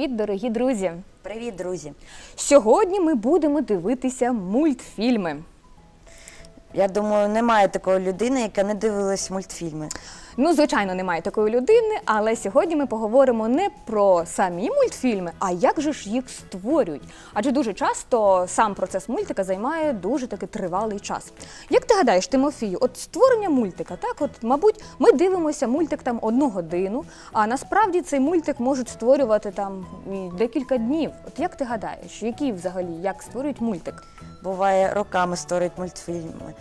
привіт, дорогі друзі! Привіт, друзі! Сьогодні ми будемо дивитися мультфільми. Я думаю, немає такої людини, яка не дивилась мультфільми. Ну, звичайно, немає такої людини, але сьогодні ми поговоримо не про самі мультфільми, а як же ж їх створюють. Адже дуже часто сам процес мультика займає дуже таки тривалий час. Як ти гадаєш, Тимофію, от створення мультика, так, от, мабуть, ми дивимося мультик там одну годину, а насправді цей мультик можуть створювати там декілька днів. От як ти гадаєш, які взагалі як створюють мультик? Буває, роками створюють мультфільми.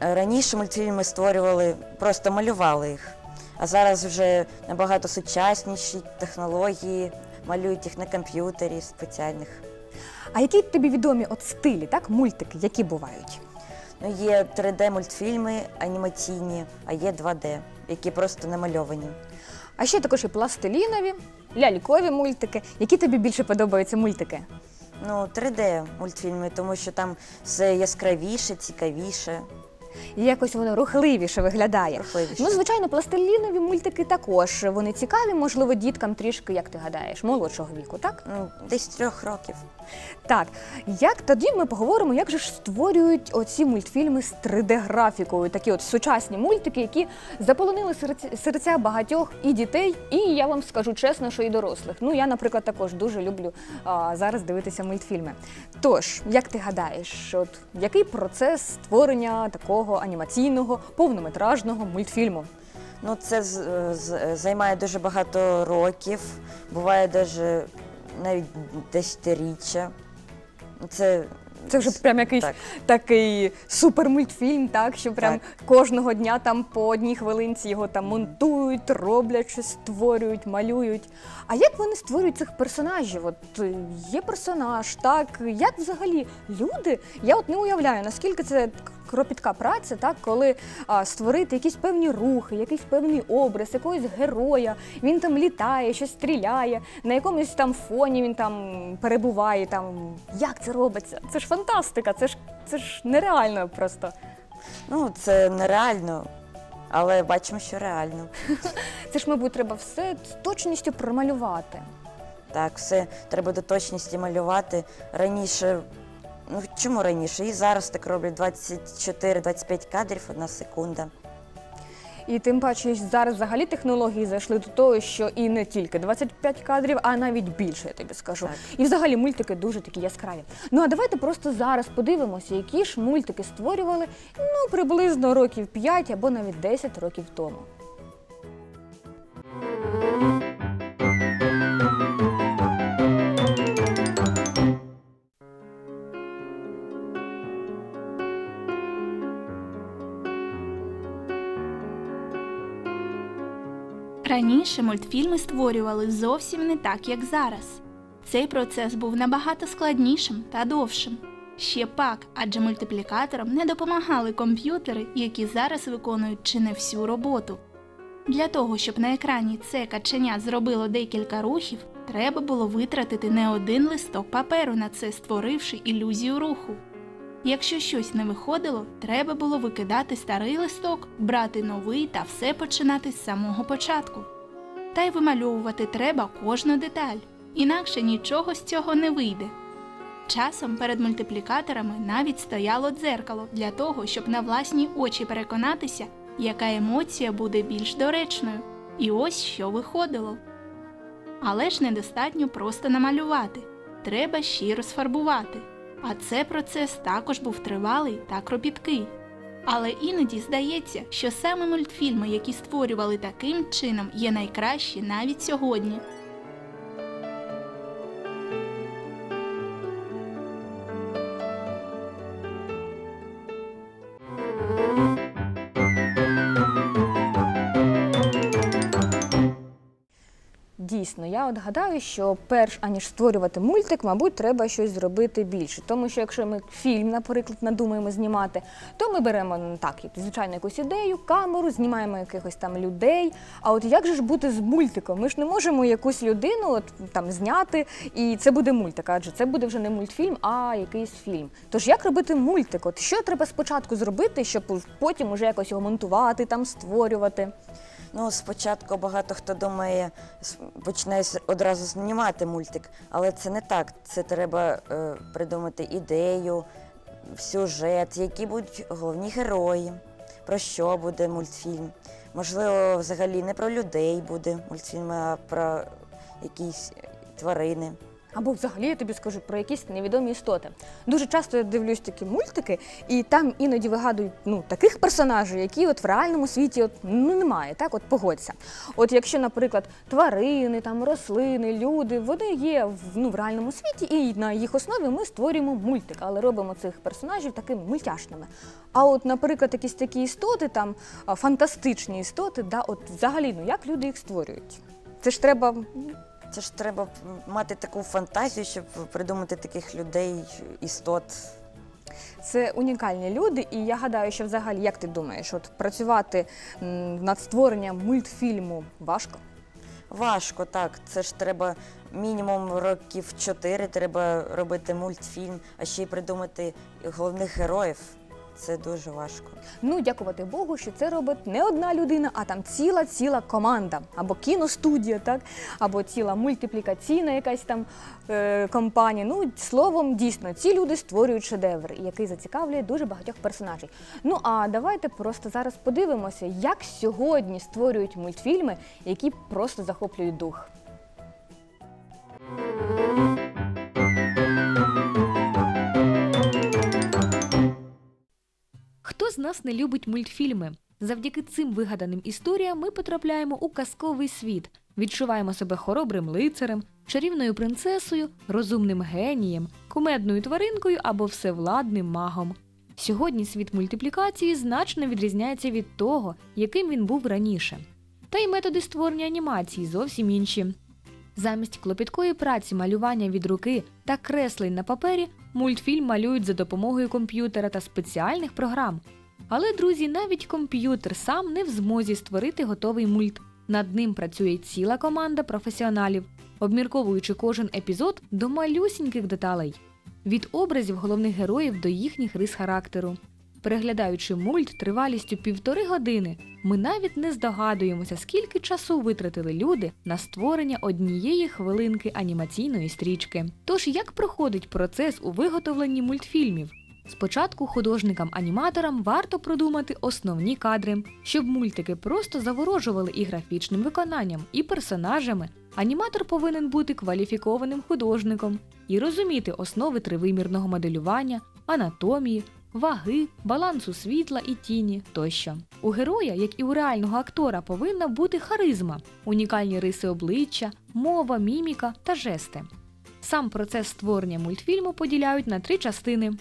Раніше мультфільми створювали, просто малювали їх. А зараз вже набагато сучасніші технології, малюють їх на комп'ютері спеціальних. А які тобі відомі от стилі, так, мультики, які бувають? Ну, є 3D-мультфільми анімаційні, а є 2D, які просто намальовані. А ще також і пластилінові, лялькові мультики. Які тобі більше подобаються мультики? Ну, 3D-мультфільми, тому що там все яскравіше, цікавіше. І якось воно рухливіше виглядає. Рухливіше. Ну, звичайно, пластилінові мультики також. Вони цікаві, можливо, діткам трішки, як ти гадаєш, молодшого віку, так? Ну, десь трьох років. Так. Як тоді ми поговоримо, як же ж створюють оці мультфільми з 3D-графікою, такі от сучасні мультики, які заполонили серця, серця багатьох і дітей, і я вам скажу чесно, що і дорослих. Ну я, наприклад, також дуже люблю а, зараз дивитися мультфільми. Тож, як ти гадаєш, от який процес створення такого анімаційного повнометражного мультфільму? Ну, це з- з- займає дуже багато років, буває даже навіть десятиріччя. Це, Це вже прям якийсь Так. такий супермультфільм, так що прям Так. кожного дня там по одній хвилинці його там монтують, роблять щось, створюють, малюють. А як вони створюють цих персонажів? От е, є персонаж, так як взагалі люди? Я от не уявляю, наскільки це кропітка праця, так коли а, створити якісь певні рухи, якийсь певний образ, якогось героя. Він там літає, щось стріляє, на якомусь там фоні він там перебуває. Там як це робиться? Це ж фантастика, це ж це ж нереально просто. ну, це нереально, але бачимо, що реально. Це ж, мабуть, треба все з точністю промалювати. Так, все треба до точності малювати. Раніше, ну чому раніше? І зараз так роблять 24-25 кадрів одна секунда. І тим паче зараз взагалі технології зайшли до того, що і не тільки 25 кадрів, а навіть більше, я тобі скажу. Так. І взагалі мультики дуже такі яскраві. Ну а давайте просто зараз подивимося, які ж мультики створювали ну приблизно років 5 або навіть 10 років тому. Раніше мультфільми створювали зовсім не так, як зараз. Цей процес був набагато складнішим та довшим. Ще пак, адже мультиплікаторам не допомагали комп'ютери, які зараз виконують чи не всю роботу. Для того, щоб на екрані це каченя зробило декілька рухів, треба було витратити не один листок паперу на це, створивши ілюзію руху. Якщо щось не виходило, треба було викидати старий листок, брати новий та все починати з самого початку. Та й вимальовувати треба кожну деталь, інакше нічого з цього не вийде. Часом перед мультиплікаторами навіть стояло дзеркало для того, щоб на власні очі переконатися, яка емоція буде більш доречною. І ось що виходило. Але ж недостатньо просто намалювати, треба ще й. А це процес також був тривалий та кропіткий. Але іноді здається, що саме мультфільми, які створювали таким чином, є найкращі навіть сьогодні. Дійсно, я от гадаю, що перш аніж створювати мультик, мабуть, треба щось зробити більше. Тому що якщо ми фільм, наприклад, надумаємо знімати, то ми беремо ну, так, звичайно, якусь ідею, камеру, знімаємо якихось там людей. А от як же ж бути з мультиком? Ми ж не можемо якусь людину от, там зняти, і це буде мультик, адже це буде вже не мультфільм, а якийсь фільм. Тож як робити мультик? От що треба спочатку зробити, щоб потім уже якось його монтувати, там створювати? Ну, спочатку багато хто думає, почне одразу знімати мультик, але це не так. Це треба е, придумати ідею, сюжет, які будуть головні герої, про що буде мультфільм. Можливо, взагалі не про людей буде мультфільм, а про якісь тварини. Або взагалі я тобі скажу про якісь невідомі істоти. Дуже часто я дивлюсь такі мультики, і там іноді вигадують ну таких персонажів, які от в реальному світі от ну немає. Так, от погодься. От якщо, наприклад, тварини, там рослини, люди, вони є в ну в реальному світі, і на їх основі ми створюємо мультик, але робимо цих персонажів такими мультяшними. А от, наприклад, якісь такі істоти, там фантастичні істоти, да, от взагалі, ну як люди їх створюють? Це ж треба Це ж треба мати таку фантазію, щоб придумати таких людей, істот. Це унікальні люди, і я гадаю, що взагалі, як ти думаєш, от працювати м, над створенням мультфільму важко? Важко, так. Це ж треба мінімум років чотири треба робити мультфільм, а ще й придумати головних героїв. Це дуже важко. Ну, дякувати Богу, що це робить не одна людина, а там ціла ціла команда, або кіностудія, так, або ціла мультиплікаційна якась там е, компанія. Ну, словом, дійсно, ці люди створюють шедевр, який зацікавлює дуже багатьох персонажів. Ну а давайте просто зараз подивимося, як сьогодні створюють мультфільми, які просто захоплюють дух. З нас не любить мультфільми? Завдяки цим вигаданим історіям ми потрапляємо у казковий світ, відчуваємо себе хоробрим лицарем, чарівною принцесою, розумним генієм, кумедною тваринкою або всевладним магом. Сьогодні світ мультиплікації значно відрізняється від того, яким він був раніше. Та й методи створення анімації зовсім інші. Замість клопіткої праці малювання від руки та креслень на папері мультфільм малюють за допомогою комп'ютера та спеціальних програм. Але, друзі, навіть комп'ютер сам не в змозі створити готовий мульт. Над ним працює ціла команда професіоналів, обмірковуючи кожен епізод до малюсіньких деталей від образів головних героїв до їхніх рис характеру. Переглядаючи мульт тривалістю півтори години, ми навіть не здогадуємося, скільки часу витратили люди на створення однієї хвилинки анімаційної стрічки. Тож як проходить процес у виготовленні мультфільмів? Спочатку художникам-аніматорам варто продумати основні кадри, щоб мультики просто заворожували і графічним виконанням, і персонажами. Аніматор повинен бути кваліфікованим художником і розуміти основи тривимірного моделювання, анатомії, ваги, балансу світла і тіні тощо. У героя, як і у реального актора, повинна бути харизма, унікальні риси обличчя, мова, міміка та жести. Сам процес створення мультфільму поділяють на три частини.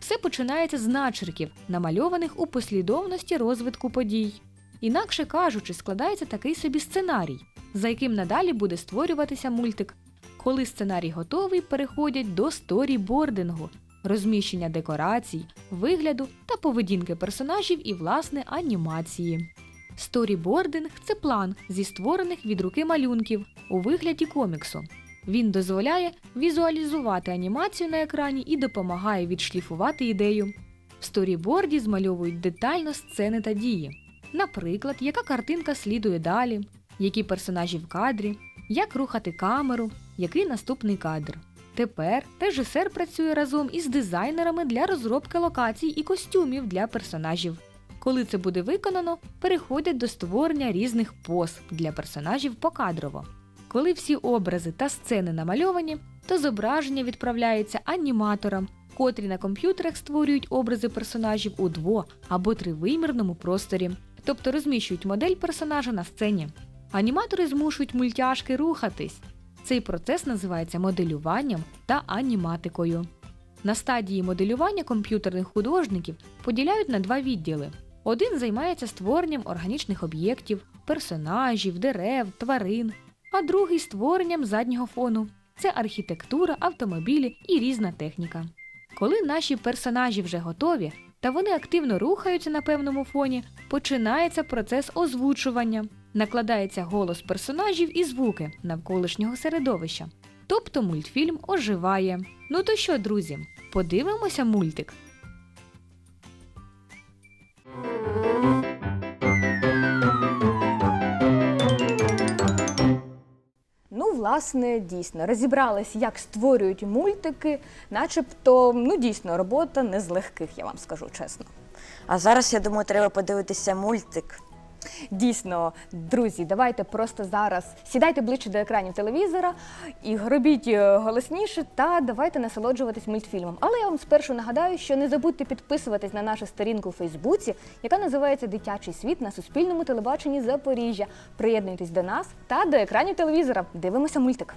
Все починається з начерків, намальованих у послідовності розвитку подій. Інакше кажучи, складається такий собі сценарій, за яким надалі буде створюватися мультик. Коли сценарій готовий, переходять до сторібордингу, розміщення декорацій, вигляду та поведінки персонажів і власне анімації. Сторібординг це план зі створених від руки малюнків у вигляді коміксу. Він дозволяє візуалізувати анімацію на екрані і допомагає відшліфувати ідею. В сторіборді змальовують детально сцени та дії. Наприклад, яка картинка слідує далі, які персонажі в кадрі, як рухати камеру, який наступний кадр. Тепер режисер працює разом із дизайнерами для розробки локацій і костюмів для персонажів. Коли це буде виконано, переходять до створення різних поз для персонажів покадрово. Коли всі образи та сцени намальовані, то зображення відправляється аніматорам, котрі на комп'ютерах створюють образи персонажів у дво- або тривимірному просторі, тобто розміщують модель персонажа на сцені. Аніматори змушують мультяшки рухатись. Цей процес називається моделюванням та аніматикою. На стадії моделювання комп'ютерних художників поділяють на два відділи. Один займається створенням органічних об'єктів, персонажів, дерев, тварин, а другий створенням заднього фону. Це архітектура, автомобілі і різна техніка. Коли наші персонажі вже готові та вони активно рухаються на певному фоні, починається процес озвучування. Накладається голос персонажів і звуки навколишнього середовища. Тобто мультфільм оживає. Ну то що, друзі, подивимося мультик. Власне, дійсно розібрались, як створюють мультики, начебто, ну дійсно, робота не з легких, я вам скажу чесно. А зараз, я думаю, треба подивитися мультик. Дійсно, друзі, давайте просто зараз сідайте ближче до екранів телевізора і гробіть е, голосніше та давайте насолоджуватись мультфільмом. Але я вам спершу нагадаю, що не забудьте підписуватись на нашу сторінку у Фейсбуці, яка називається Дитячий світ на суспільному телебаченні Запоріжжя. Приєднуйтесь до нас та до екранів телевізора. Дивимося мультик.